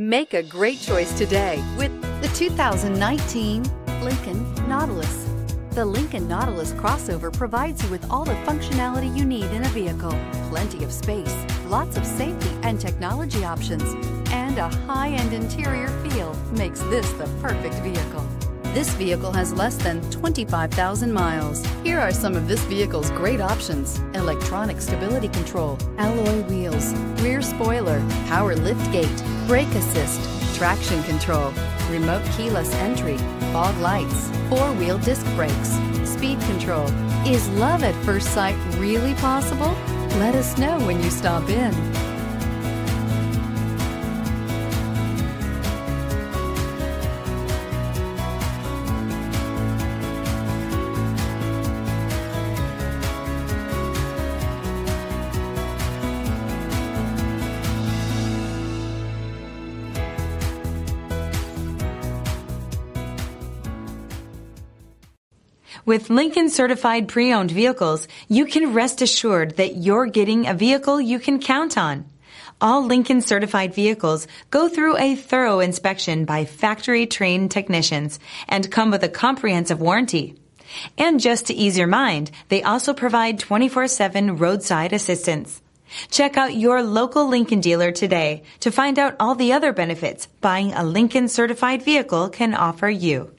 Make a great choice today with the 2019 Lincoln Nautilus. The Lincoln Nautilus crossover provides you with all the functionality you need in a vehicle. Plenty of space, lots of safety and technology options, and a high-end interior feel makes this the perfect vehicle. This vehicle has less than 25,000 miles. Here are some of this vehicle's great options. Electronic stability control, alloy wheels, rear spoiler, power lift gate, brake assist, traction control, remote keyless entry, fog lights, four-wheel disc brakes, speed control. Is love at first sight really possible? Let us know when you stop in. With Lincoln certified pre-owned vehicles, you can rest assured that you're getting a vehicle you can count on. All Lincoln certified vehicles go through a thorough inspection by factory trained technicians and come with a comprehensive warranty. And just to ease your mind, they also provide 24-7 roadside assistance. Check out your local Lincoln dealer today to find out all the other benefits buying a Lincoln certified vehicle can offer you.